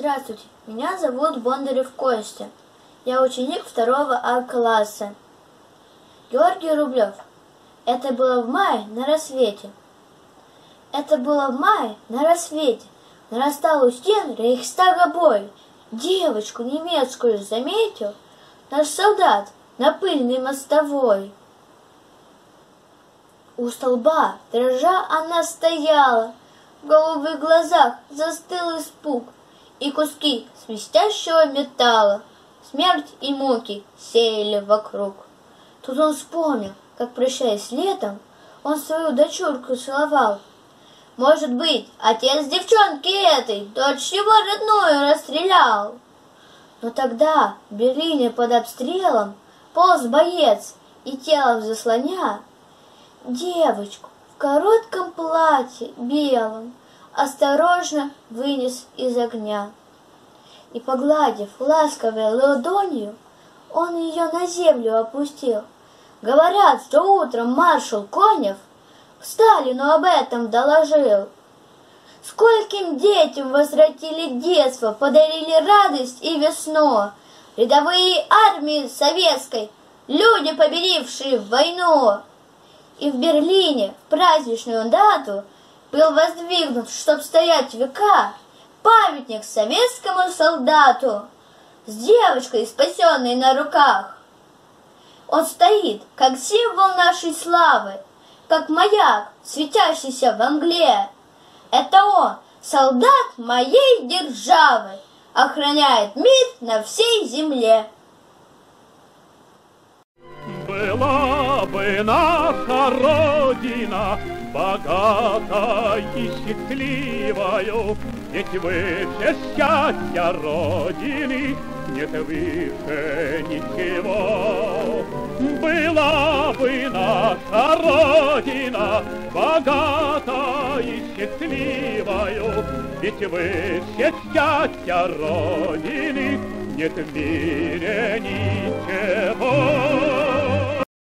Здравствуйте, меня зовут Бондарев Костя. Я ученик второго А-класса. Георгий Рублев. Это было в мае на рассвете. Это было в мае на рассвете. Нарастал у стен Рейхстага бой. Девочку немецкую заметил наш солдат на пыльной мостовой. У столба, дрожа, она стояла, в голубых глазах застыл испуг — и куски свистящего металла, смерть и муки сеяли вокруг. Тут он вспомнил, как, прощаясь летом, он свою дочурку целовал. Может быть, отец девчонки этой, дочь его родную расстрелял. Но тогда в Берлине под обстрелом полз боец и телом заслоня девочку в коротком платье белом, осторожно вынес из огня. И, погладив ласковой ладонью, он ее на землю опустил. Говорят, что утром маршал Конев Сталину об этом доложил. Скольким детям возвратили детство, подарили радость и весну. Рядовые армии советской, люди, победившие войну. И в Берлине в праздничную дату был воздвигнут, чтоб стоять века, памятник советскому солдату с девочкой, спасенной на руках. Он стоит, как символ нашей славы, как маяк, светящийся в мгле. Это он, солдат моей державы, охраняет мир на всей земле. Была наша Родина богатой и счастливою, ведь выше счастья Родины нет выше ничего. Была бы наша Родина богата и счастливою, ведь выше счастья Родины нет в мире ничего.